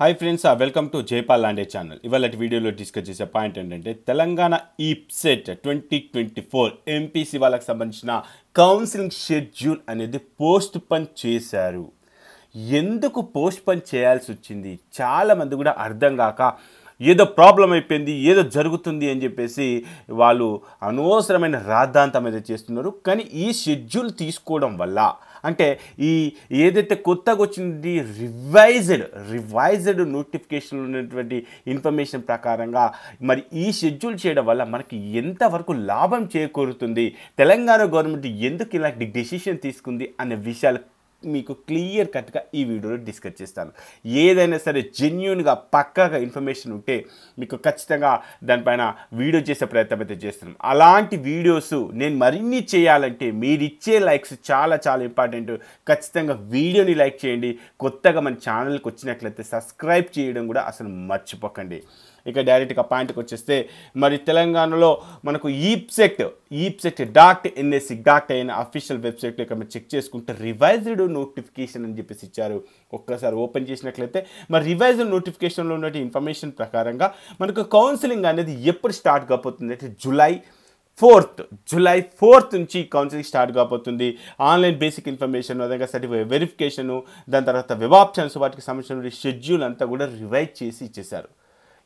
Hi friends welcome to Jaipal Lande channel ఇవాళ వీడియోలో discuss చేసే పాయింట్ ఏంటంటే Telangana EAPCET twenty twenty four MPC వాళ్ళకి సంబంధించిన కౌన్సిలింగ్ షెడ్యూల్ అనేది పోస్ట్ పన్ చేశారు. ఎందుకు పోస్ట్ పన్ చేయాల్సి వచ్చింది? చాలామంది కూడా అర్థం కాక ఏదో ప్రాబ్లం అయిపోయింది ఏదో జరుగుతుంది అని చెప్పేసి వాళ్ళు అనవసరమైన రాద్ధాంతం అయితే చేస్తున్నారు. కానీ ఈ షెడ్యూల్ తీసుకోవడం వల్ల అంటే ఈ ఏదైతే కొత్తగా వచ్చింది రివైజ్డ్ రివైజ్డ్ నోటిఫికేషన్ ఉన్నటువంటి ఇన్ఫర్మేషన్ ప్రకారంగా మరి ఈ షెడ్యూల్ చేయడం వల్ల మనకి ఎంతవరకు లాభం చేకూరుతుంది? తెలంగాణ గవర్నమెంట్ ఎందుకు ఇలాంటి డెసిషన్ తీసుకుంది? అనే విషయాలు మీకు క్లియర్ కట్గా ఈ వీడియోలో డిస్కస్ చేస్తాను. ఏదైనా సరే జెన్యున్గా పక్కాగా ఇన్ఫర్మేషన్ ఉంటే మీకు ఖచ్చితంగా దానిపైన వీడియో చేసే ప్రయత్నం అయితే చేస్తున్నాం అలాంటి వీడియోస్ నేను మరిన్ని చేయాలంటే మీరు ఇచ్చే లైక్స్ చాలా చాలా ఇంపార్టెంట్ ఖచ్చితంగా వీడియోని లైక్ చేయండి. కొత్తగా మన ఛానల్కి వచ్చినట్లయితే సబ్స్క్రైబ్ చేయడం కూడా అసలు మర్చిపోకండి. ఇక డైరెక్ట్గా పాయింట్కి వచ్చేస్తే మరి తెలంగాణలో మనకు EAPCET EAPCET dot NSC dot అయిన అఫీషియల్ వెబ్సైట్లో ఇక మీరు చెక్ చేసుకుంటే రివైజ్డ్ నోటిఫికేషన్ అని చెప్పేసి ఇచ్చారు. ఒక్కసారి ఓపెన్ చేసినట్లయితే మరి రివైజ్డ్ నోటిఫికేషన్లో ఉన్నటువంటి ఇన్ఫర్మేషన్ ప్రకారంగా మనకు కౌన్సిలింగ్ అనేది ఎప్పుడు స్టార్ట్ కాబోతుంది? అంటే జూలై ఫోర్త్ జూలై ఫోర్త్ నుంచి కౌన్సిలింగ్ స్టార్ట్ కాబోతుంది. ఆన్లైన్ బేసిక్ ఇన్ఫర్మేషన్ అదేవిధంగా సర్టిఫికేట్ వెరిఫికేషను దాని తర్వాత వెబ్ ఆప్షన్స్ వాటికి సంబంధించిన షెడ్యూల్ అంతా కూడా రివైజ్ చేసి ఇచ్చేశారు.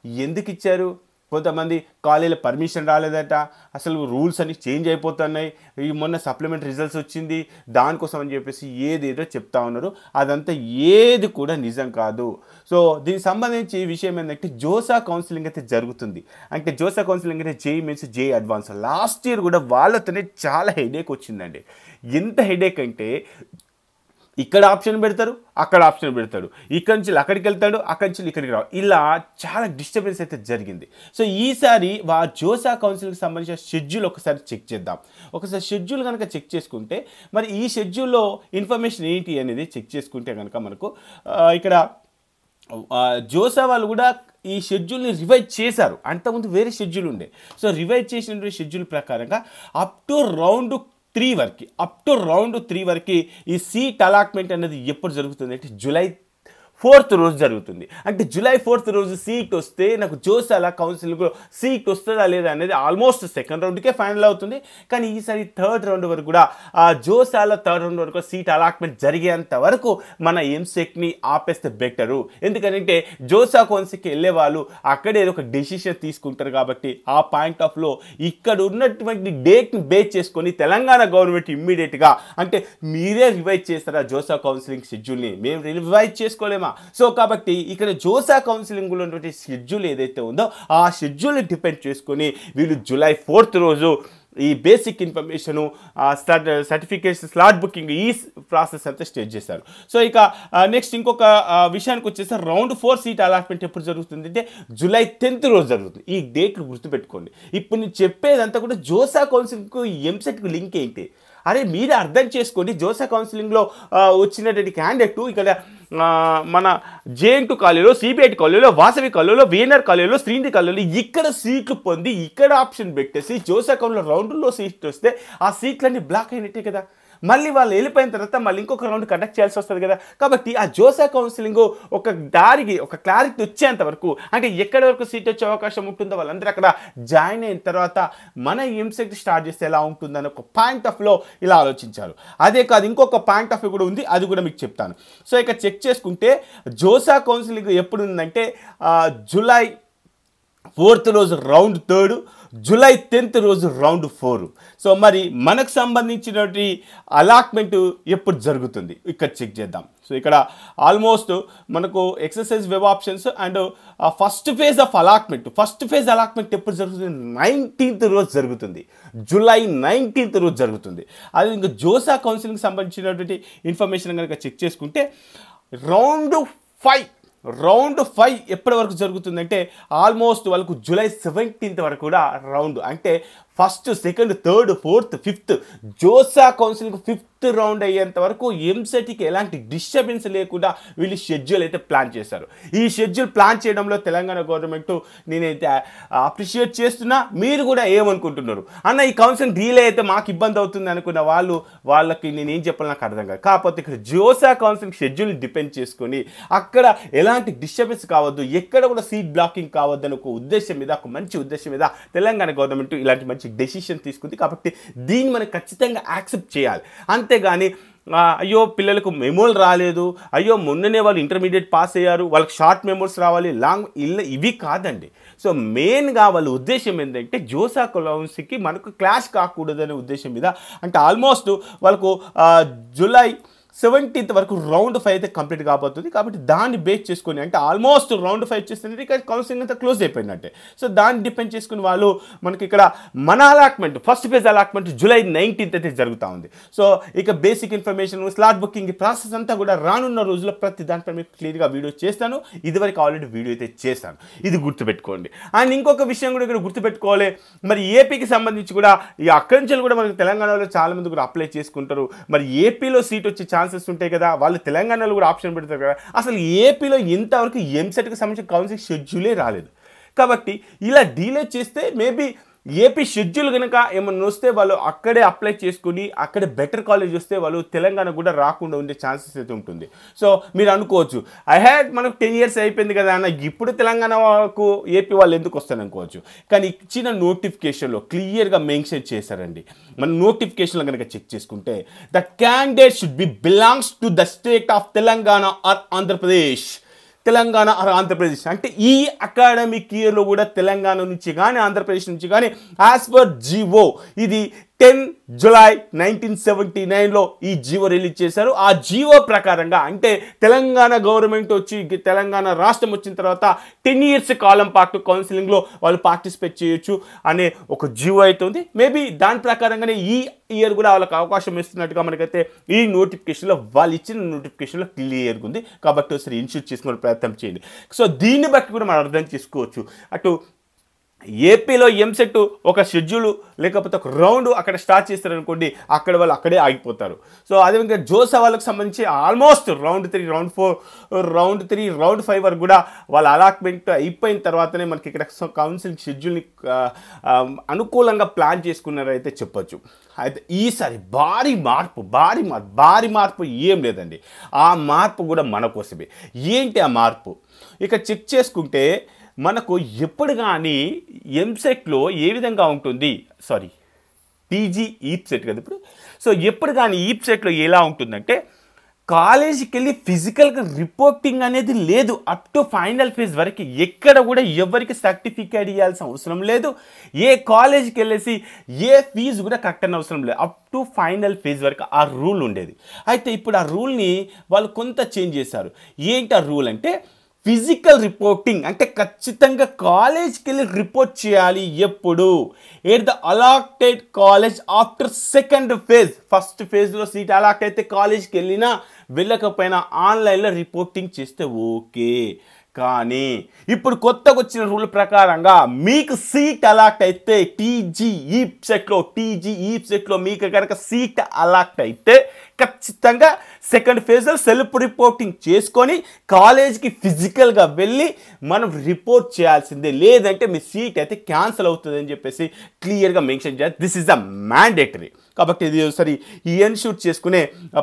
ఎందుకు ఇచ్చారు కొంతమంది కాలేజీలో పర్మిషన్ రాలేదట. అసలు రూల్స్ అన్ని చేంజ్ అయిపోతున్నాయి. ఈ మొన్న సప్లిమెంట్ రిజల్ట్స్ వచ్చింది. దానికోసం అని చెప్పేసి ఏదేదో చెప్తా ఉన్నారు. అదంతా ఏది కూడా నిజం కాదు. సో దీనికి సంబంధించి విషయం ఏంటంటే జోసా కౌన్సిలింగ్ అయితే జరుగుతుంది. అంటే జోసా కౌన్సిలింగ్ అయితే JEE mains JEE advanced last year కూడా వాళ్ళతోనే చాలా హెడేక్ వచ్చిందండి. ఎంత హెడేక్ అంటే ఇక్కడ ఆప్షన్ పెడతారు అక్కడ ఆప్షన్ పెడతాడు. ఇక్కడి నుంచి అక్కడికి వెళ్తాడు అక్కడి నుంచి ఇక్కడికి రావు ఇలా చాలా డిస్టర్బెన్స్ అయితే జరిగింది. సో ఈసారి వా జోసా కౌన్సిల్కి సంబంధించిన షెడ్యూల్ ఒకసారి చెక్ చేద్దాం. ఒకసారి షెడ్యూల్ కనుక చెక్ చేసుకుంటే మరి ఈ షెడ్యూల్లో ఇన్ఫర్మేషన్ ఏంటి అనేది చెక్ చేసుకుంటే కనుక మనకు ఇక్కడ జోసా వాళ్ళు కూడా ఈ షెడ్యూల్ని రివైజ్ చేశారు. అంతకుముందు వేరే షెడ్యూల్ ఉండే. సో రివైజ్ చేసిన షెడ్యూల్ ప్రకారంగా అప్ టు రౌండ్ త్రీ వరకు అప్ టు రౌండ్ త్రీ వరకు ఈ సీట్ అలాట్మెంట్ అనేది ఎప్పుడు జరుగుతుంది అంటే జూలై ఫోర్త్ రోజు జరుగుతుంది. అంటే జూలై ఫోర్త్ రోజు సీట్ వస్తే నాకు జోసాల కౌన్సిలింగ్ సీట్ వస్తుందా లేదా అనేది ఆల్మోస్ట్ సెకండ్ రౌండ్కే ఫైనల్ అవుతుంది. కానీ ఈసారి థర్డ్ రౌండ్ వరకు కూడా ఆ జోసాల థర్డ్ రౌండ్ వరకు సీట్ అలాట్మెంట్ జరిగేంత వరకు మన ఎంసెక్ని ఆపేస్తే బెటరు. ఎందుకంటే జోసా కౌన్సిల్కి వెళ్ళే వాళ్ళు అక్కడే ఒక డెసిషన్ తీసుకుంటారు కాబట్టి ఆ పాయింట్ ఆఫ్లో ఇక్కడ ఉన్నటువంటి డేట్ని బేస్ చేసుకొని తెలంగాణ గవర్నమెంట్ ఇమ్మీడియట్గా అంటే మీరే రివైజ్ చేస్తారా జోసా కౌన్సిలింగ్ షెడ్యూల్ని? మేము రివైజ్ చేసుకోలేమా? సో కాబట్టి ఇక్కడ జోసా కౌన్సిలింగ్లో ఉన్నటువంటి షెడ్యూల్ ఏదైతే ఉందో ఆ షెడ్యూల్ని డిపెండ్ చేసుకొని వీళ్ళు జూలై ఫోర్త్ రోజు ఈ basic information certification slot booking ఈ ప్రాసెస్ అంతా స్టేట్ చేశారు. సో ఇక నెక్స్ట్ ఇంకొక విషయానికి వచ్చేసి రౌండ్ ఫోర్ సీట్ అలాట్మెంట్ ఎప్పుడు జరుగుతుంది అంటే జూలై టెన్త్ రోజు జరుగుతుంది. ఈ డేట్ గుర్తుపెట్టుకోండి. ఇప్పుడు నేను చెప్పేదంతా కూడా జోసా కౌన్సిల్కు ఎంసెట్కు లింక్ ఏంటి? అరే మీరు అర్థం చేసుకోండి జోసా కౌన్సిలింగ్లో వచ్చినటువంటి క్యాండిడేట్ ఇక్కడ మన జేఎన్టు కాలేజీలో సిబిఐటి కాలేజీలో వాసవి కాలేజీలో వీఎన్ఆర్ కాలేజీలో శ్రీనిధి కాలేజీలో ఇక్కడ సీట్లు పొంది ఇక్కడ ఆప్షన్ పెట్టేసి జోసా కౌన్లో రౌండ్లో సీట్ వస్తే ఆ సీట్లన్నీ బ్లాక్ అయినట్టే కదా. మళ్ళీ వాళ్ళు వెళ్ళిపోయిన తర్వాత మళ్ళీ ఇంకొక రౌండ్ కండక్ట్ చేయాల్సి వస్తుంది కదా. కాబట్టి ఆ జోసా కౌన్సిలింగ్ ఒక దారికి ఒక క్లారిటీ వచ్చేంత వరకు అంటే ఎక్కడి వరకు సీట్ వచ్చే అవకాశం ఉంటుందో వాళ్ళందరూ అక్కడ జాయిన్ అయిన తర్వాత మన ఎంసెట్ స్టార్ట్ చేస్తే ఎలా ఉంటుందని ఒక పాయింట్ ఆఫ్లో ఇలా ఆలోచించారు. అదే కాదు ఇంకొక పాయింట్ ఆఫ్ వ్యూ కూడా ఉంది అది కూడా మీకు చెప్తాను. సో ఇక చెక్ చేసుకుంటే జోసా కౌన్సిలింగ్ ఎప్పుడు ఉందంటే జూలై ఫోర్త్ రోజు రౌండ్ థర్డ్ జూలై టెన్త్ రోజు రౌండ్ ఫోర్. సో మరి మనకు సంబంధించినటువంటి అలాట్మెంట్ ఎప్పుడు జరుగుతుంది? ఇక్కడ చెక్ చేద్దాం. సో ఇక్కడ ఆల్మోస్ట్ మనకు exercise web options and first phase of allotment. First phase allotment ఎప్పుడు జరుగుతుంది? నైన్టీన్త్ రోజు జరుగుతుంది. జూలై నైన్టీన్త్ రోజు జరుగుతుంది. అది ఇంకా జోసా కౌన్సిలింగ్ సంబంధించినటువంటి ఇన్ఫర్మేషన్ కనుక చెక్ చేసుకుంటే రౌండ్ ఫైవ్ రౌండ్ ఫైవ్ ఎప్పటి వరకు జరుగుతుందంటే ఆల్మోస్ట్ వాళ్ళకు జూలై సెవెంటీన్త్ వరకు కూడా రౌండ్. అంటే first second third fourth fifth. JoSAA కౌన్సిల్కి fifth round అయ్యేంత వరకు ఎంసెట్కి ఎలాంటి డిస్టర్బెన్స్ లేకుండా వీళ్ళు షెడ్యూల్ అయితే ప్లాన్ చేశారు. ఈ షెడ్యూల్ ప్లాన్ చేయడంలో తెలంగాణ గవర్నమెంట్ నేనైతే అప్రిషియేట్ చేస్తున్నా మీరు కూడా ఏమనుకుంటున్నారు? అన్న ఈ కౌన్సిల్ డీలే అయితే మాకు ఇబ్బంది అవుతుంది అనుకున్న వాళ్ళు వాళ్ళకి నేను ఏం చెప్పాలి నాకు అర్థం కాదు. కాకపోతే ఇక్కడ జోసా కౌన్సిల్ షెడ్యూల్ డిపెండ్ చేసుకొని అక్కడ ఎలాంటి డిస్టర్బెన్స్ కావద్దు ఎక్కడ కూడా సీట్ బ్లాకింగ్ కావద్దు ఒక ఉద్దేశం మీద ఒక మంచి ఉద్దేశం మీద తెలంగాణ గవర్నమెంట్ ఇలాంటి మంచి డెసిషన్ తీసుకుంది కాబట్టి దీన్ని మనం ఖచ్చితంగా యాక్సెప్ట్ చేయాలి. అంతేగాని అయ్యో పిల్లలకు మెమోలు రాలేదు అయ్యో మొన్ననే వాళ్ళు ఇంటర్మీడియట్ పాస్ అయ్యారు వాళ్ళకి షార్ట్ మెమోస్ రావాలి లాంగ్ ఇల్ల ఇవి కాదండి. సో మెయిన్గా వాళ్ళ ఉద్దేశం ఏంటంటే జోసా కొలౌన్స్కి మనకు క్లాష్ కాకూడదనే ఉద్దేశం మీద అంటే ఆల్మోస్ట్ వాళ్ళకు జూలై సెవెంటీన్త్ వరకు రౌండ్ ఫైవ్ అయితే కంప్లీట్ కాబోతుంది. కాబట్టి దాన్ని బేస్ చేసుకొని అంటే ఆల్మోస్ట్ రౌండ్ ఫైవ్ చేస్తుంటే ఇక్కడ కౌన్సిలింగ్ అంతా క్లోజ్ అయిపోయినట్టే సో దాన్ని డిపెండ్ చేసుకుని వాళ్ళు మనకి ఇక్కడ మన allotment first phase allotment July nineteenth అయితే జరుగుతూ ఉంది. సో ఇక basic information slot booking process అంతా కూడా రానున్న రోజుల్లో ప్రతి దానిపై మీకు క్లియర్గా వీడియో చేస్తాను. ఇదివరకు ఆల్రెడీ వీడియో అయితే చేస్తాను ఇది గుర్తుపెట్టుకోండి. అండ్ ఇంకొక విషయం కూడా ఇక్కడ గుర్తుపెట్టుకోవాలి. మరి ఏపీకి సంబంధించి కూడా ఈ అక్కడి నుంచి కూడా మనకి తెలంగాణలో చాలా మంది కూడా అప్లై చేసుకుంటారు. మరి ఏపీలో సీట్ వచ్చే ఛాన్సెస్ ఉంటాయి కదా వాళ్ళు తెలంగాణలో కూడా ఆప్షన్ పెడతారు కదా. అసలు ఏపీలో ఇంతవరకు ఎంసెట్కి సంబంధించిన కౌన్సిలింగ్ షెడ్యూలే రాలేదు. కాబట్టి ఇలా డీలే చేస్తే మేబీ ఏపీ షెడ్యూల్ కనుక ఏమన్నా వస్తే వాళ్ళు అక్కడే అప్లై చేసుకుని అక్కడే బెటర్ కాలేజ్ వస్తే వాళ్ళు తెలంగాణ కూడా రాకుండా ఉండే ఛాన్సెస్ అయితే ఉంటుంది. సో మీరు అనుకోవచ్చు ఐ హ్యాడ్ మనకు టెన్ ఇయర్స్ అయిపోయింది కదా అన్న ఇప్పుడు తెలంగాణకు ఏపీ వాళ్ళు ఎందుకు వస్తారు అనుకోవచ్చు. కానీ ఇచ్చిన నోటిఫికేషన్లో క్లియర్గా మెన్షన్ చేశారండి. మన నోటిఫికేషన్లో కనుక చెక్ చేసుకుంటే the candidate should be belongs to the state of Telangana or Andhra Pradesh. Telangana or Andhra Pradesh. అంటే ఈ అకాడమిక్ ఇయర్లో కూడా తెలంగాణ నుంచి కానీ ఆంధ్రప్రదేశ్ నుంచి కానీ యాజ్ పర్ జీవో ఇది టెన్ జులై నైన్టీన్ సెవెంటీ నైన్లో ఈ జీవో రిలీజ్ చేశారు. ఆ జీవో ప్రకారంగా అంటే తెలంగాణ గవర్నమెంట్ వచ్చి తెలంగాణ రాష్ట్రం వచ్చిన తర్వాత టెన్ ఇయర్స్ కాలం పాటు కౌన్సిలింగ్లో వాళ్ళు పార్టిసిపేట్ చేయొచ్చు అనే ఒక జీవో అయితే ఉంది. మేబీ దాని ప్రకారంగానే ఈ ఇయర్ కూడా వాళ్ళకి అవకాశం ఇస్తున్నట్టుగా మనకైతే ఈ నోటిఫికేషన్లో వాళ్ళు ఇచ్చిన నోటిఫికేషన్లో క్లియర్గా ఉంది. కాబట్టి ఒకసారి ఇన్షూట్ చేసుకునే ప్రయత్నం చేయండి. సో దీన్ని బట్టి కూడా మనం అర్థం చేసుకోవచ్చు. అటు ఏపీలో ఎంసెట్ ఒక షెడ్యూల్ లేకపోతే ఒక రౌండ్ అక్కడ స్టార్ట్ చేస్తారనుకోండి అక్కడ వాళ్ళు అక్కడే ఆగిపోతారు. సో అదేవిధంగా జోసా వాళ్ళకి సంబంధించి almost round three round four round three round five వరకు కూడా వాళ్ళ అలాట్మెంట్ అయిపోయిన తర్వాతనే మనకి ఇక్కడ కౌన్సిలింగ్ షెడ్యూల్ని అనుకూలంగా ప్లాన్ చేసుకున్నారైతే చెప్పొచ్చు. అయితే ఈసారి భారీ మార్పు భారీ మార్పు భారీ మార్పు ఏం లేదండి. ఆ మార్పు కూడా మన కోసమే. ఏంటి ఆ మార్పు? ఇక చెక్ చేసుకుంటే మనకు ఎప్పుడు కానీ ఎంసెట్లో ఏ విధంగా ఉంటుంది? సారీ పీజీ ఈప్ సెట్ కదా ఇప్పుడు. సో ఎప్పుడు కానీ ఈప్ సెట్లో ఎలా ఉంటుందంటే కాలేజీకి వెళ్ళి ఫిజికల్గా రిపోర్టింగ్ అనేది లేదు. అప్ టు ఫైనల్ ఫేజ్ వరకు ఎక్కడ కూడా ఎవరికి సర్టిఫికేట్ ఇవ్వాల్సిన అవసరం లేదు. ఏ కాలేజీకి వెళ్ళేసి ఏ ఫీజు కూడా కట్టని అవసరం లేదు. అప్ టు ఫైనల్ ఫేజ్ వరకు ఆ రూల్ ఉండేది. అయితే ఇప్పుడు ఆ రూల్ని వాళ్ళు కొంత చేంజ్ చేశారు. ఏంటి ఆ రూల్ అంటే ఫిజికల్ రిపోర్టింగ్ అంటే ఖచ్చితంగా కాలేజ్కి వెళ్ళి రిపోర్ట్ చేయాలి ఎప్పుడు. At the allotted college after second phase. First ఫేజ్లో సీట్ అలాట్ అయితే కాలేజ్కి వెళ్ళినా వెళ్ళకపోయినా ఆన్లైన్లో రిపోర్టింగ్ చేస్తే ఓకే. కానీ ఇప్పుడు కొత్తగా వచ్చిన రూల్ ప్రకారంగా మీకు సీట్ అలాట్ అయితే టీజీ ఈప్ సెట్లో టీజీ ఈప్ సెట్లో మీకు కనుక సీట్ అలాట్ అయితే ఖచ్చితంగా సెకండ్ ఫేజ్లో సెల్ఫ్ రిపోర్టింగ్ చేసుకొని కాలేజీకి ఫిజికల్గా వెళ్ళి మనం రిపోర్ట్ చేయాల్సిందే. లేదంటే మీ సీట్ అయితే క్యాన్సిల్ అవుతుంది అని చెప్పేసి క్లియర్గా మెన్షన్ చేయాలి. దిస్ ఇస్ ద మ్యాండేటరీ కాబట్టి ఇది ఒకసారి ఈ ఎన్షూర్ చేసుకునే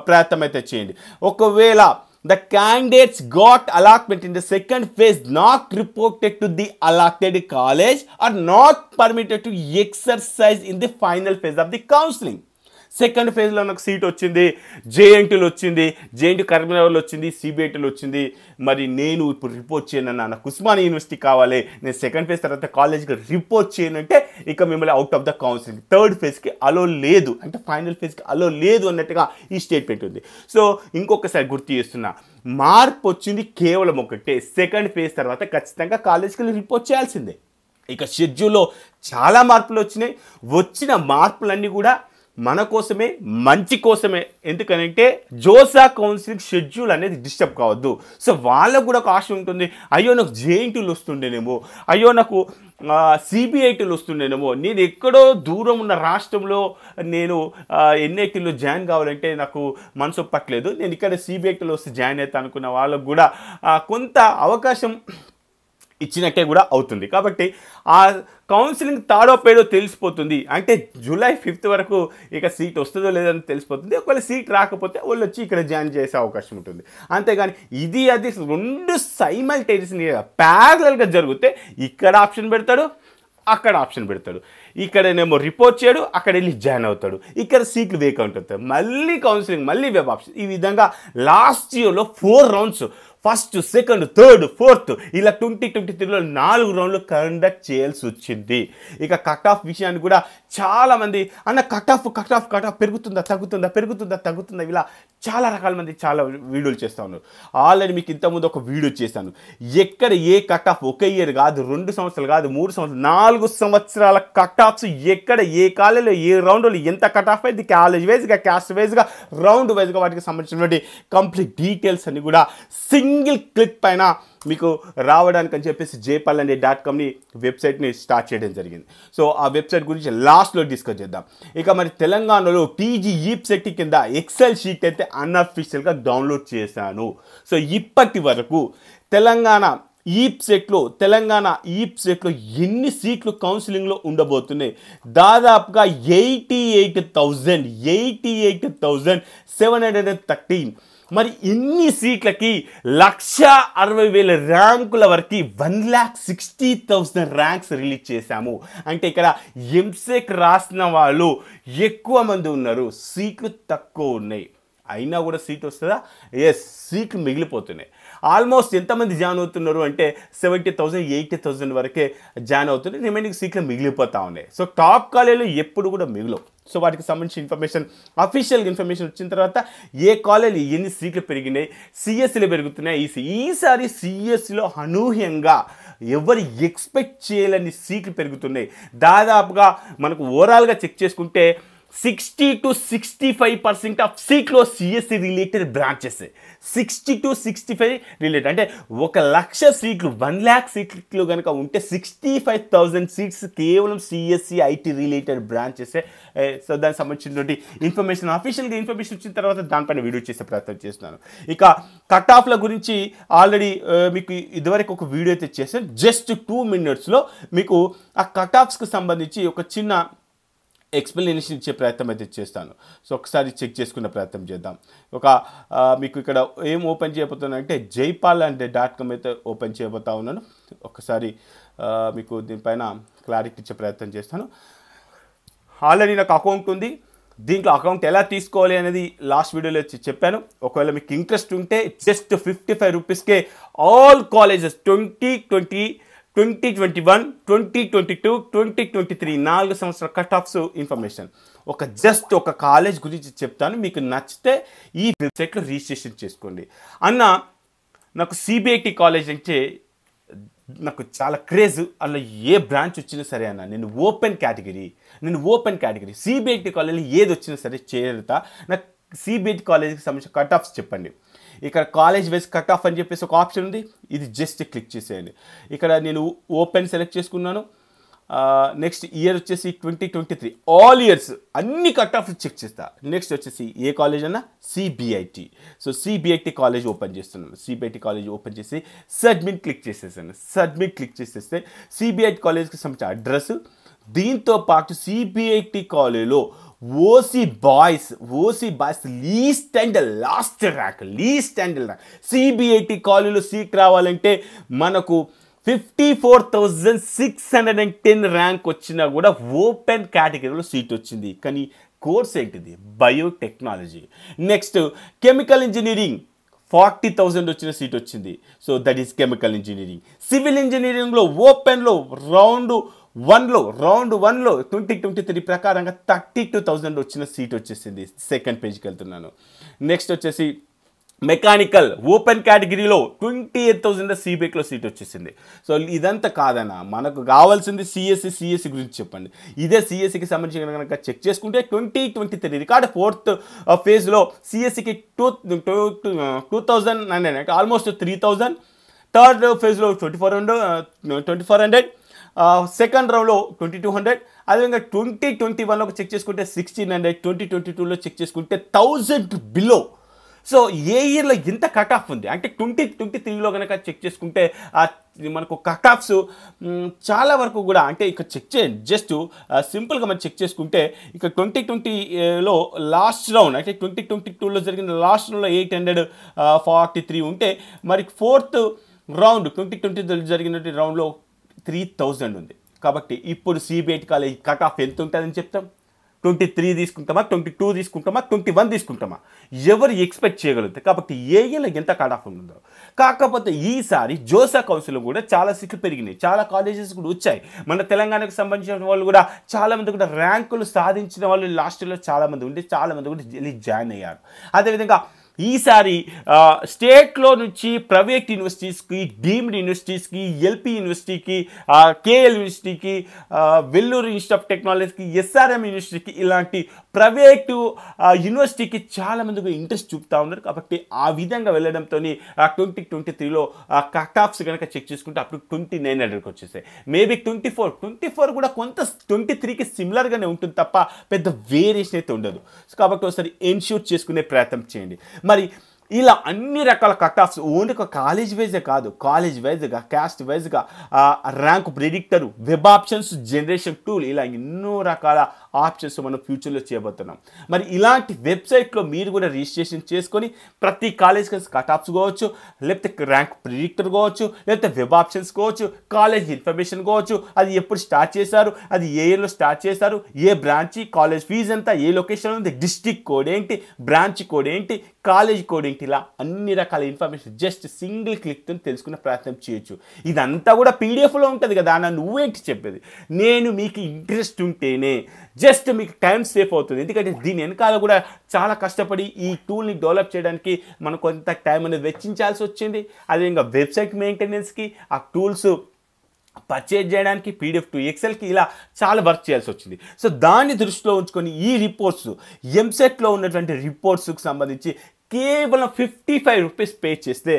ప్రయత్నం అయితే చేయండి. ఒకవేళ the candidates got allotment in the second phase not reported to the allotted college are not permitted to exercise in the final phase of the counseling second ఫేజ్లో నాకు సీట్ వచ్చింది. జేఎన్టీలు వచ్చింది. జేఎన్టీ కరీంనగర్లో వచ్చింది. సిబిఐటీలు వచ్చింది. మరి నేను ఇప్పుడు రిపోర్ట్ చేయను అన్న నాకు ఉస్మానియా యూనివర్సిటీ కావాలి. నేను సెకండ్ ఫేజ్ తర్వాత కాలేజ్కి రిపోర్ట్ చేయను అంటే ఇక మిమ్మల్ని out of the counselling third ఫేజ్కి allow లేదు. అంటే ఫైనల్ ఫేజ్కి అలో లేదు అన్నట్టుగా ఈ స్టేట్మెంట్ ఉంది. సో ఇంకొకసారి గుర్తు చేస్తున్నా. మార్పు వచ్చింది కేవలం ఒకటే. సెకండ్ ఫేజ్ తర్వాత ఖచ్చితంగా కాలేజ్కి వెళ్ళి రిపోర్ట్ చేయాల్సిందే. ఇక షెడ్యూల్లో చాలా మార్పులు వచ్చినాయి. వచ్చిన మార్పులన్నీ కూడా మన కోసమే మంచి కోసమే. ఎందుకనంటే జోసా కౌన్సిలింగ్ షెడ్యూల్ అనేది డిస్టర్బ్ కావద్దు. సో వాళ్ళకు కూడా ఒక ఆశ ఉంటుంది. అయ్యో నాకు జేఎన్టీలు వస్తుండేనేమో. అయ్యో నాకు సిబిఐటీలు వస్తుండేనేమో. నేను ఎక్కడో దూరం ఉన్న రాష్ట్రంలో నేను ఎన్ఐటీలో జాయిన్ కావాలంటే నాకు మనసు ఒప్పట్లేదు. నేను ఇక్కడ సిబిఐటీలో వస్తే జాయిన్ అవుతా అనుకున్న వాళ్ళకు కూడా కొంత అవకాశం ఇచ్చినట్టే కూడా అవుతుంది. కాబట్టి ఆ కౌన్సిలింగ్ తాడో పేడో తెలిసిపోతుంది. అంటే జూలై ఫిఫ్త్ వరకు ఇక సీట్ వస్తుందో లేదని తెలిసిపోతుంది. ఒకవేళ సీట్ రాకపోతే వాళ్ళు వచ్చి ఇక్కడ జాయిన్ చేసే అవకాశం ఉంటుంది. అంతేగాని ఇది అది రెండు సైమల్టేనియస్ ప్యారలల్గా జరిగితే ఇక్కడ ఆప్షన్ పెడతాడు అక్కడ ఆప్షన్ పెడతాడు. ఇక్కడనేమో రిపోర్ట్ చేయడు అక్కడ వెళ్ళి జాయిన్ అవుతాడు. ఇక్కడ సీట్లు వేకౌంట్ అవుతాయి మళ్ళీ కౌన్సిలింగ్ మళ్ళీ వెబ్ ఆప్షన్ ఈ విధంగా లాస్ట్ ఇయర్లో four rounds first second third fourth ఇలా ట్వంటీ ట్వంటీ త్రీలో నాలుగు రౌండ్లు కండక్ట్ చేయాల్సి వచ్చింది. ఇక కట్ ఆఫ్ విషయాన్ని కూడా చాలామంది అన్న cut off cut off cut off పెరుగుతుందా తగ్గుతుందా పెరుగుతుందా తగ్గుతుందా ఇలా చాలా రకాల మంది చాలా వీడియోలు చేస్తూ ఉన్నారు. ఆల్రెడీ మీకు ఇంతకుముందు ఒక వీడియో చేశాను. ఎక్కడ ఏ కట్ ఆఫ్ ఒక ఇయర్ కాదు రెండు సంవత్సరాలు కాదు మూడు సంవత్సరాలు నాలుగు సంవత్సరాల కట్ ఆఫ్స్ ఎక్కడ ఏ కాలేజీలో ఏ రౌండ్లో ఎంత కట్ ఆఫ్ అయింది కాలేజ్ వైజ్గా క్యాస్ట్ వైజ్గా రౌండ్ వైజ్గా వాటికి సంబంధించినటువంటి కంప్లీట్ డీటెయిల్స్ అన్ని కూడా సింగిల్ క్లిక్ పైన మీకు రావడానికి అని చెప్పేసి జేపల్లండే డాట్ కామ్ని వెబ్సైట్ని స్టార్ట్ చేయడం జరిగింది. సో ఆ వెబ్సైట్ గురించి లాస్ట్లో డిస్కస్ చేద్దాం. ఇక మరి తెలంగాణలో టీజీ ఈప్ సెట్ కింద ఎక్సెల్ షీట్ అయితే అన్అఫీషియల్గా డౌన్లోడ్ చేశాను. సో ఇప్పటి వరకు తెలంగాణ ఈప్ సెట్లో తెలంగాణ ఈప్ సెట్లో ఎన్ని సీట్లు కౌన్సిలింగ్లో ఉండబోతున్నాయి? దాదాపుగా eighty eight thousand eighty eight thousand seven hundred and thirteen. మరి ఇన్ని సీట్లకి లక్ష అరవై వేల ర్యాంకుల వరకు one lakh sixty thousand ranks release చేశాము. అంటే ఇక్కడ ఎంసెక్ రాసిన వాళ్ళు ఎక్కువ మంది ఉన్నారు. సీట్లు తక్కువ ఉన్నాయి. అయినా కూడా సీట్ వస్తుందా? ఎస్ సీట్లు మిగిలిపోతున్నాయి. ఆల్మోస్ట్ ఎంతమంది జాయిన్ అవుతున్నారు అంటే సెవెంటీ థౌసండ్ ఎయిటీ థౌసండ్ వరకే జాయిన్ అవుతున్నాయి రిమైనింగ్ సీట్లు మిగిలిపోతూ ఉన్నాయి. సో టాప్ కాలేజీలో ఎప్పుడు కూడా మిగిలవు. సో వాటికి సంబంధించిన ఇన్ఫర్మేషన్ అఫీషియల్ ఇన్ఫర్మేషన్ వచ్చిన తర్వాత ఏ కాలేజీ ఎన్ని సీట్లు పెరిగినాయి సిఎస్సిలో పెరుగుతున్నాయి ఈసీ ఈసారి సిఎస్సిలో అనూహ్యంగా ఎవరు ఎక్స్పెక్ట్ చేయలేని సీట్లు పెరుగుతున్నాయి. దాదాపుగా మనకు ఓవరాల్గా చెక్ చేసుకుంటే sixty to sixty five percent of సీట్లో CSE related branches sixty to sixty five related అంటే ఒక లక్ష సీట్లు వన్ ల్యాక్ సీట్లు కనుక ఉంటే సిక్స్టీ ఫైవ్ థౌజండ్ సీట్స్ కేవలం CSE IT related branches so దానికి సంబంధించినటువంటి ఇన్ఫర్మేషన్ అఫీషియల్గా ఇన్ఫర్మేషన్ వచ్చిన తర్వాత దానిపైన వీడియో చేసే ప్రయత్నం చేస్తున్నాను. ఇక కట్ ఆఫ్ల గురించి ఆల్రెడీ మీకు ఇదివరకు ఒక వీడియో అయితే చేశాను. జస్ట్ టూ మినిట్స్లో మీకు ఆ కట్ ఆఫ్స్కి సంబంధించి ఒక చిన్న ఎక్స్ప్లెనేషన్ ఇచ్చే ప్రయత్నం అయితే చేస్తాను. సో ఒకసారి చెక్ చేసుకునే ప్రయత్నం చేద్దాం. ఒక మీకు ఇక్కడ ఏం ఓపెన్ చేయబోతున్నా అంటే జైపాల్ అంటే డాట్ కామ్ అయితే ఓపెన్ చేయబోతా ఉన్నాను. ఒకసారి మీకు దీనిపైన క్లారిటీ ఇచ్చే ప్రయత్నం చేస్తాను. ఆల్రెడీ నాకు అకౌంట్ ఉంది. దీంట్లో అకౌంట్ ఎలా తీసుకోవాలి అనేది లాస్ట్ వీడియోలో వచ్చి చెప్పాను. ఒకవేళ మీకు ఇంట్రెస్ట్ ఉంటే జస్ట్ ఫిఫ్టీ ఫైవ్ రూపీస్కే all colleges twenty twenty twenty twenty one twenty twenty two twenty twenty three నాలుగు సంవత్సరాల కట్ ఆఫ్స్ ఇన్ఫర్మేషన్ ఒక జస్ట్ ఒక కాలేజ్ గురించి చెప్తాను. మీకు నచ్చితే ఈ వెబ్సైట్లో రిజిస్ట్రేషన్ చేసుకోండి. అన్న నాకు సిబిఐటి కాలేజ్ అంటే నాకు చాలా క్రేజ్ అలా ఏ బ్రాంచ్ వచ్చినా సరే అన్న నేను ఓపెన్ కేటగిరీ నేను ఓపెన్ కేటగిరీ సిబిఐటి కాలేజీలో ఏది వచ్చినా సరే చేరుతా. నాకు సిబిఐటి కాలేజీకి సంబంధించిన కట్ ఆఫ్స్ చెప్పండి. ఇక్కడ కాలేజ్ వైజ్ కట్ ఆఫ్ అని చెప్పేసి ఒక ఆప్షన్ ఉంది. ఇది జస్ట్ క్లిక్ చేసేయండి. ఇక్కడ నేను ఓపెన్ సెలెక్ట్ చేసుకున్నాను. నెక్స్ట్ ఇయర్ వచ్చేసి twenty twenty three all years అన్ని కట్ ఆఫ్ చెక్ చేస్తా. నెక్స్ట్ వచ్చేసి ఏ కాలేజ్ అన్నా? CBIT so CBIT college open చేస్తున్నాను. సిబిఐటి కాలేజ్ ఓపెన్ చేసి సబ్మిట్ క్లిక్ చేసేసాను. సబ్మిట్ క్లిక్ చేసేస్తే సిబిఐటి కాలేజ్కి సంబంధించిన అడ్రస్ దీంతో పాటు సిబిఐటి కాలేజ్లో OC boys OC boys least and last rank least and rank. CBIT కాలేజ్లో సీట్ రావాలంటే మనకు fifty four thousand six hundred and ten rank వచ్చినా కూడా ఓపెన్ కేటగిరీలో సీట్ వచ్చింది. కానీ కోర్స్ ఏంటిది? Biotechnology. Next chemical engineering. Forty thousand వచ్చిన సీట్ వచ్చింది. So that is chemical engineering. Civil ఇంజనీరింగ్లో ఓపెన్లో రౌండ్ వన్లో రౌండ్ వన్లో ట్వంటీ ట్వంటీ త్రీ ప్రకారంగా థర్టీ టూ థౌజండ్ వచ్చిన సీట్ వచ్చేసింది. సెకండ్ పేజ్కి వెళ్తున్నాను. నెక్స్ట్ వచ్చేసి మెకానికల్ ఓపెన్ కేటగిరీలో ట్వంటీ ఎయిట్ థౌజండ్ సిబిఐలో సీట్ వచ్చేసింది. సో ఇదంతా కాదన్న మనకు కావాల్సింది సిఎస్సి సిఎస్సి గురించి చెప్పండి. ఇదే సిఎస్సికి సంబంధించిన కనుక చెక్ చేసుకుంటే twenty twenty three record fourth ఫేజ్లో సిఎస్సికి two two thousand nine almost three thousand. Third ఫేజ్లో twenty four hundred twenty four hundred. Second రౌండ్లో ట్వంటీ టూ హండ్రెడ్ అదేవిధంగా ట్వంటీ ట్వంటీ వన్లో చెక్ చేసుకుంటే సిక్స్టీన్ హండ్రెడ్ ట్వంటీ ట్వంటీ టూలో check చేసుకుంటే thousand below so ఏ ఇయర్లో ఎంత కట్ ఆఫ్ ఉంది? అంటే ట్వంటీ ట్వంటీ త్రీలో కనుక చెక్ చేసుకుంటే మనకు కట్ ఆఫ్స్ చాలా వరకు కూడా అంటే ఇక చెక్ చేయండి. జస్ట్ సింపుల్గా మనం చెక్ చేసుకుంటే ఇక ట్వంటీ ట్వంటీలో లాస్ట్ రౌండ్ అంటే ట్వంటీ ట్వంటీ టూలో జరిగిన లాస్ట్ రౌండ్లో ఎయిట్ హండ్రెడ్ ఫార్టీ త్రీ ఉంటే మరి ఫోర్త్ రౌండ్ ట్వంటీ ట్వంటీ జరిగినటువంటి రౌండ్లో త్రీ థౌజండ్ ఉంది. కాబట్టి ఇప్పుడు సిబిఐటి కాలేజ్ కట్ ఆఫ్ ఎంత ఉంటుందని చెప్తాం? ట్వంటీ త్రీ తీసుకుంటామా? ట్వంటీ టూ తీసుకుంటామా? ట్వంటీ వన్ తీసుకుంటామా? ఎవరు ఎక్స్పెక్ట్ చేయగలుగుతారు? కాబట్టి ఏఏలో ఎంత కట్ ఆఫ్ ఉంటుందో కాకపోతే ఈసారి జోసా కౌన్సిల్ కూడా చాలా సీట్లు పెరిగినాయి. చాలా కాలేజెస్ కూడా వచ్చాయి. మన తెలంగాణకు సంబంధించిన వాళ్ళు కూడా చాలామంది కూడా ర్యాంకులు సాధించిన వాళ్ళు లాస్ట్లో చాలామంది ఉంటే చాలామంది కూడా జాయిన్ అయ్యారు. అదేవిధంగా ఈసారి స్టేట్లో నుంచి ప్రైవేట్ యూనివర్సిటీస్కి డీమ్డ్ యూనివర్సిటీస్కి ఎల్పి యూనివర్సిటీకి కేఎల్ యూనివర్సిటీకి వెల్లూరు ఇన్స్టిట్యూట్ ఆఫ్ టెక్నాలజీకి ఎస్ఆర్ఎం యూనివర్సిటీకి ఇలాంటి ప్రైవేటు యూనివర్సిటీకి చాలామంది ఇంట్రెస్ట్ చూపుతూ ఉన్నారు. కాబట్టి ఆ విధంగా వెళ్ళడంతో ట్వంటీ ట్వంటీ త్రీలో కట్ ఆఫ్స్ కనుక చెక్ చేసుకుంటే అప్పుడు ట్వంటీ నైన్ హండ్రెడ్కి వచ్చేసాయి. Maybe twenty four twenty four కూడా కొంత ట్వంటీ త్రీకి సిమిలర్గానే ఉంటుంది తప్ప పెద్ద వేరియేషన్ అయితే ఉండదు. కాబట్టి ఒకసారి ఎన్ష్యూర్ చేసుకునే ప్రయత్నం చేయండి. మరి ఇలా అన్ని రకాల కట్ ఆఫ్స్ ఓన్లీ ఒక కాలేజ్ వైజే కాదు కాలేజ్ వైజ్గా క్యాస్ట్ వైజ్గా rank predictor web options generation tool ఇలా ఎన్నో రకాల ఆప్షన్స్ మనం ఫ్యూచర్లో చేయబోతున్నాం. మరి ఇలాంటి వెబ్సైట్లో మీరు కూడా రిజిస్ట్రేషన్ చేసుకొని ప్రతి కాలేజ్కి కట్ ఆఫ్స్ కావచ్చు లేకపోతే ర్యాంక్ ప్రిడిక్టర్ కావచ్చు లేకపోతే వెబ్ ఆప్షన్స్ కావచ్చు కాలేజ్ ఇన్ఫర్మేషన్ కావచ్చు అది ఎప్పుడు స్టార్ట్ చేశారు అది ఏ ఇయర్లో స్టార్ట్ చేశారు ఏ బ్రాంచ్ కాలేజ్ ఫీజు ఎంత ఏ లొకేషన్ ఉంది డిస్టిక్ కోడ్ ఏంటి బ్రాంచ్ కోడ్ ఏంటి కాలేజ్ కోడ్ ఏంటి ఇలా అన్ని రకాల ఇన్ఫర్మేషన్ జస్ట్ సింగిల్ క్లిక్తో తెలుసుకునే ప్రయత్నం చేయొచ్చు. ఇదంతా కూడా పీడిఎఫ్లో ఉంటుంది కదా అన్న నువ్వేంటి చెప్పేది? నేను మీకు ఇంట్రెస్ట్ ఉంటేనే జస్ట్ మీకు టైం సేఫ్ అవుతుంది. ఎందుకంటే దీని వెనకాల కూడా చాలా కష్టపడి ఈ టూల్ని డెవలప్ చేయడానికి మనం కొంత టైం అనేది వెచ్చించాల్సి వచ్చింది. అదేవిధంగా వెబ్సైట్ మెయింటెనెన్స్కి ఆ టూల్స్ పర్చేజ్ చేయడానికి పీడిఎఫ్ టు ఎక్సెల్కి ఇలా చాలా వర్క్ చేయాల్సి వచ్చింది. సో దాన్ని దృష్టిలో ఉంచుకొని ఈ రిపోర్ట్స్ ఎంసెట్లో ఉన్నటువంటి రిపోర్ట్స్కి సంబంధించి కేవలం ఫిఫ్టీ ఫైవ్ రూపీస్ పే చేస్తే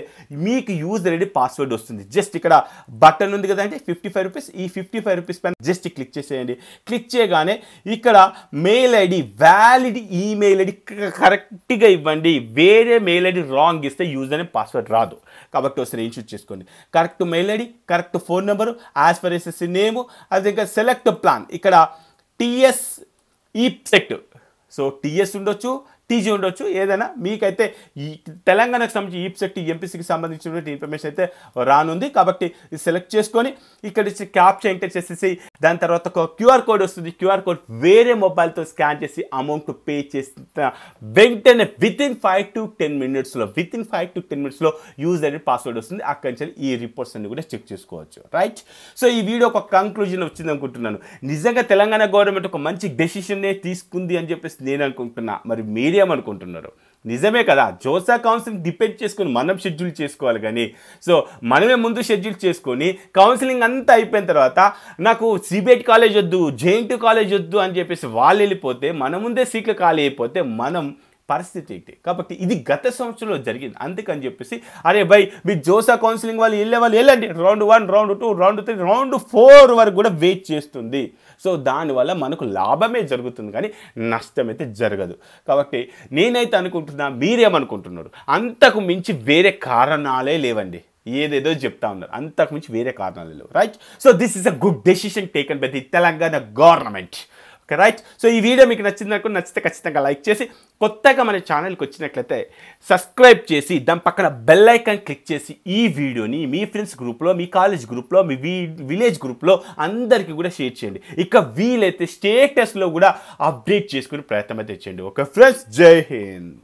మీకు యూజర్ ఐడి పాస్వర్డ్ వస్తుంది. జస్ట్ ఇక్కడ బటన్ ఉంది కదండి ఫిఫ్టీ ఫైవ్ రూపీస్ ఈ ఫిఫ్టీ ఫైవ్ రూపీస్ పైన జస్ట్ క్లిక్ చేసేయండి. క్లిక్ చేయగానే ఇక్కడ mail ID valid email ID కరెక్ట్గా ఇవ్వండి. వేరే మెయిల్ ఐడి రాంగ్ ఇస్తే యూజర్ అనే పాస్వర్డ్ రాదు. కాబట్టి ఒకసారి ఇన్షూట్ చేసుకోండి. Correct mail ID correct phone number as per SSC name అది ఇంకా సెలెక్ట్ ప్లాన్ ఇక్కడ టిఎస్ ఈ సెట్ సో టిఎస్ ఉండొచ్చు టీజీ ఉండొచ్చు. ఏదైనా మీకైతే ఈ తెలంగాణకు సంబంధించి ఈ ఎంపీసీకి సంబంధించినటువంటి ఇన్ఫర్మేషన్ అయితే రానుంది. కాబట్టి సెలెక్ట్ చేసుకొని ఇక్కడ ఇచ్చి క్యాప్చర్ ఎంటర్ చేసేసి దాని తర్వాత ఒక క్యూఆర్ కోడ్ వస్తుంది. క్యూఆర్ కోడ్ వేరే మొబైల్తో స్కాన్ చేసి అమౌంట్ పే చేసిన వెంటనే within five to ten మినిట్స్లో within five to ten మినిట్స్లో యూజ్ అనేది పాస్వర్డ్ వస్తుంది. అక్కడి నుంచి ఈ రిపోర్ట్స్ అన్ని కూడా చెక్ చేసుకోవచ్చు. రైట్ సో ఈ వీడియో ఒక కంక్లూజన్ వచ్చింది అనుకుంటున్నాను. నిజంగా తెలంగాణ గవర్నమెంట్ ఒక మంచి డెసిషన్నే తీసుకుంది అని చెప్పేసి నేను అనుకుంటున్నా. మరి తెలియమనుకుంటున్నారు నిజమే కదా జోసా కౌన్సిలింగ్ డిపెండ్ చేసుకొని మనం షెడ్యూల్ చేసుకోవాలి కానీ సో మనమే ముందు షెడ్యూల్ చేసుకొని కౌన్సిలింగ్ అంతా అయిపోయిన తర్వాత నాకు సిబిఐటి కాలేజ్ వద్దు జేఎన్టీ కాలేజ్ వద్దు అని చెప్పేసి వాళ్ళు వెళ్ళిపోతే మన ముందే సీట్లు ఖాళీ అయిపోతే మనం పరిస్థితి ఏంటి? కాబట్టి ఇది గత సంవత్సరంలో జరిగింది. అందుకని చెప్పేసి అరే బై మీ జోసా కౌన్సిలింగ్ వాళ్ళు వెళ్ళే వాళ్ళు వెళ్ళండి. Round one round two round three round four వరకు కూడా వెయిట్ చేస్తుంది. సో దానివల్ల మనకు లాభమే జరుగుతుంది కానీ నష్టం అయితే జరగదు. కాబట్టి నేనైతే అనుకుంటున్నా మీరేమనుకుంటున్నారు? అంతకు మించి వేరే కారణాలే లేవండి. ఏదేదో చెప్తా ఉన్నారు. అంతకు మించి వేరే కారణాలు లేవు. Right so this is a good decision taken by the Telangana government okay right so ఈ వీడియో మీకు నచ్చింది అనుకో నచ్చితే ఖచ్చితంగా లైక్ చేసి కొత్తగా మన ఛానల్కి వచ్చినట్లయితే సబ్స్క్రైబ్ చేసి దాని పక్కన బెల్ ఐకాన్ క్లిక్ చేసి ఈ వీడియోని మీ ఫ్రెండ్స్ గ్రూప్లో మీ కాలేజ్ గ్రూప్లో మీ వీ విలేజ్ గ్రూప్లో అందరికీ కూడా షేర్ చేయండి. ఇక వీలైతే స్టేటస్లో కూడా అప్డేట్ చేసుకునే ప్రయత్నం అయితే చేయండి. ఓకే ఫ్రెండ్స్ జై హింద్.